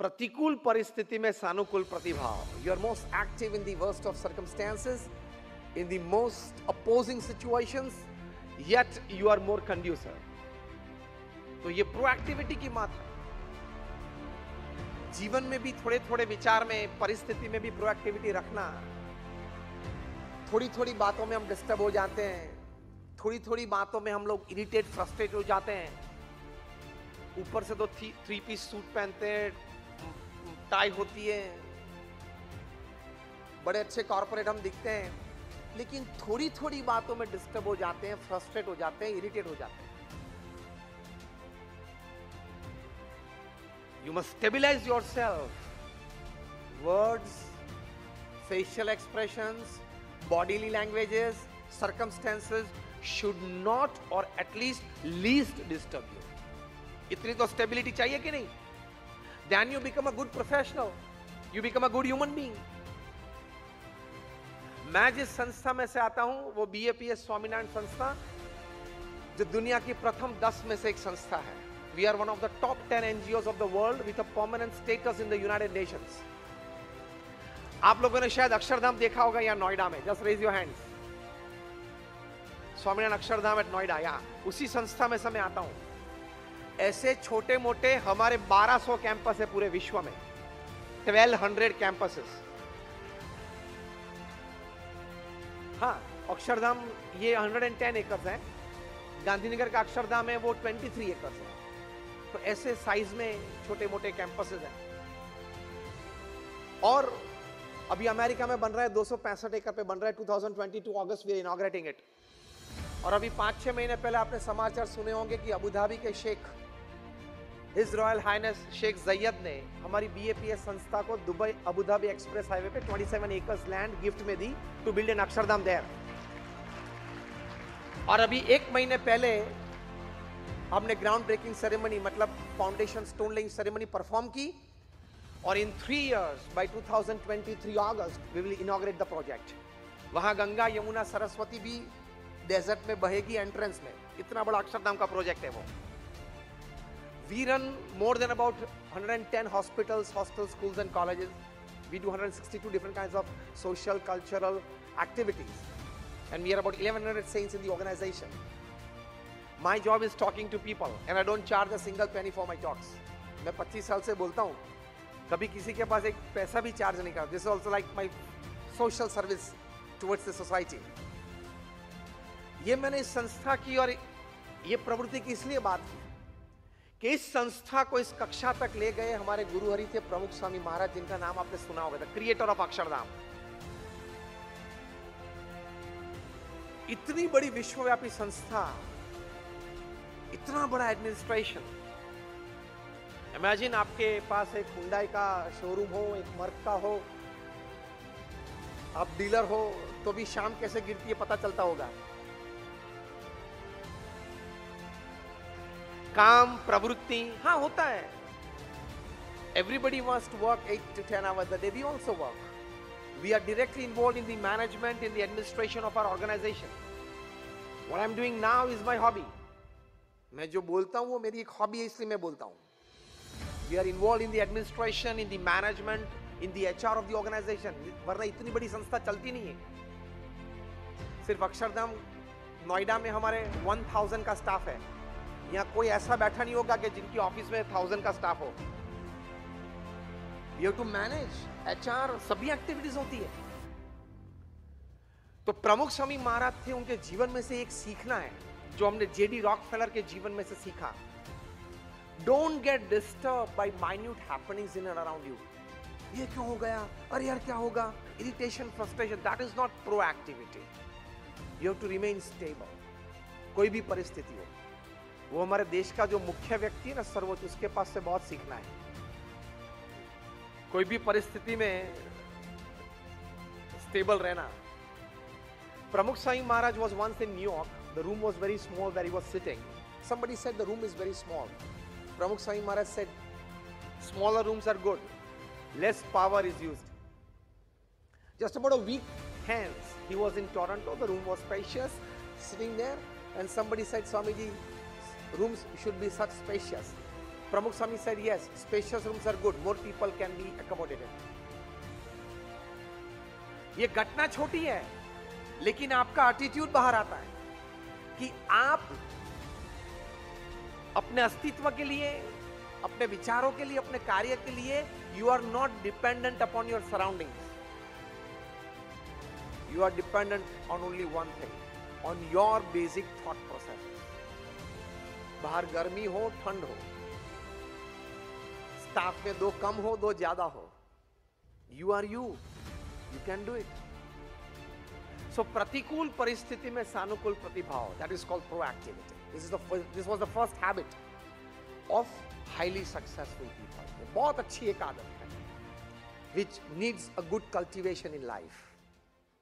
प्रतिकूल परिस्थिति में सानुकूल प्रतिभाव you are most active in the worst of circumstances in the most opposing situations yet you are more conducer तो ये proactivity की है। जीवन में भी थोड़े थोड़े विचार में, परिस्थिति में भी प्रोएक्टिविटी रखना। थोड़ी थोड़ी बातों में हम डिस्टर्ब हो जाते हैं। थोड़ी थोड़ी बातों में हम लोग इरिटेट फ्रस्ट्रेट हो जाते हैं। ऊपर से तो थ्री पीस सूट पहनते हैं टाई होती है। बड़े अच्छे कॉरपोरेट हम दिखते हैं। लेकिन थोड़ी थोड़ी बातों में डिस्टर्ब हो जाते हैं फ्रस्ट्रेट हो जाते हैं इरिटेट हो जाते हैं। You must stabilise yourself words facial expression bodily languages circumstances should not और at least least disturb you इतनी तो स्टेबिलिटी चाहिए कि नहीं? Then you become a good professional you become a good human being मैं जिस संस्था में से आता हूँ, वो बीएपीएस स्वामीनारायण संस्था, जो दुनिया की प्रथम दस में से एक संस्था है। We are one of the top 10 NGOs of the world with a permanent status in the United Nations. आप लोगों ने शायद अक्षरधाम देखा होगा या नोएडा में। Just raise your hands Swaminarayan Akshardham at Noida या उसी संस्था में से मैं आता हूँ। ऐसे छोटे मोटे हमारे 1200 कैंपस है पूरे विश्व में। 1200 कैंपसेस हाँ अक्षरधाम, ये 110 एकर्स है। गांधीनगर का अक्षरधाम है, वो 23 एकर्स है। तो ऐसे साइज़ में छोटे मोटे कैंपसेस हैं। और अभी अमेरिका में बन रहा है, दो सौ पैंसठ एकड़ पे बन रहा है 2022 अगस्त वी इनॉग्रेटिंग इट और अभी पाँच छह महीने पहले आपने समाचार सुने होंगे कि अबू धाबी के sheikh his royal highness sheikh Zayed ने हमारी बीएपीएस संस्था को Dubai Abu Dhabi express highway पे 27 एकर्स लैंड गिफ्ट में दी to build an Akshardham there और अभी एक महीने पहले हमने ग्राउंड ब्रेकिंग सेरेमनी मतलब foundation stone laying ceremony perform की और in three years by 2023 August we will inaugurate the project वहाँ गंगा, यमुना, सरस्वती भी डेजर्ट में बहेगी एंट्रेंस में। इतना बड़ा अक्षरधाम का प्रोजेक्ट है वो। we run more than about 110 hospitals hostel schools and colleges we do 162 different kinds of social cultural activities and we are about 1100 saints in the organization my job is talking to people and i don't charge a single penny for my talks मैं 25 साल से बोलता हूँ कभी किसी के पास एक पैसा भी चार्ज नहीं करता this also like my social service towards the society ये मैंने इस संस्था की और ये प्रवृत्ति की इसलिए बात की कि इस संस्था को इस कक्षा तक ले गए हमारे गुरु हरि थे प्रमुख स्वामी महाराज, जिनका नाम आपने सुना होगा द क्रिएटर ऑफ़ अक्षरधाम। इतनी बड़ी विश्वव्यापी संस्था, इतना बड़ा एडमिनिस्ट्रेशन इमेजिन आपके पास एक हुंडाई का शोरूम हो, एक मर्क का हो, आप डीलर हो तो भी शाम कैसे गिरती है पता चलता होगा। काम प्रवृत्ति। हाँ होता है। Everybody wants to work eight to ten hours the we also work we are directly involved in the management in the administration of our organization. What i'm doing now is my hobby. मैं जो बोलता हूँ वो मेरी एक hobby है इसलिए मैं बोलता हूँ। We are involve in the administration in the management in the HR of the organisation वरना इतनी बड़ी संस्था चलती नहीं है। सिर्फ़ अक्षरधाम नोएडा में हमारे 1000 का स्टाफ है। यहाँ कोई ऐसा बैठा नहीं होगा कि जिनकी ऑफ़िस में थाउज़ेंड का स्टाफ हो। यू टू मैनेज एचआर सभी एक्टिविटीज़ होती है। तो प्रमुख स्वामी महाराज थे, उनके जीवन में से एक सीखना है, जो हमने जेडी रॉकफेलर के जीवन में से सीखा। Don't get disturb by minute happenings in and around you ये क्यों हो गया? अरे यार, क्या होगा? Irritation frustration that is not proactivity you have to remain stable कोई भी परिस्थिति हो। वो हमारे देश का जो मुख्य व्यक्ति है ना सर्वोच्च उसके पास से बहुत सीखना है कोई भी परिस्थिति में स्टेबल रहना प्रमुख साई महाराज in New York. The room was very small where he was sitting. Somebody said the room is very small. Pramukh Swami Maharaj said, smaller rooms are good. Less power is used. Just about a week hence, he was in Toronto. The room was spacious, sitting there, and somebody said, Swamiji, rooms should be such spacious. Pramukh Swami said, yes, spacious rooms are good. More people can be accommodated. ये घटना छोटी है लेकिन आपका attitude बाहर आता है कि आप अपने अस्तित्व के लिए अपने विचारों के लिए अपने कार्य के लिए you are not dependent upon your surroundings you are dependent on only one thing on your basic thought process बाहर गर्मी हो, ठंड हो। स्टाफ में दो कम हो, दो ज़्यादा हो। You are you you can do it so प्रतिकूल परिस्थिति में सानुकूल प्रतिभाव that is called proactivity this is this was the first habit of highly successful people बहुत अच्छी एक आदत है which needs a good cultivation in life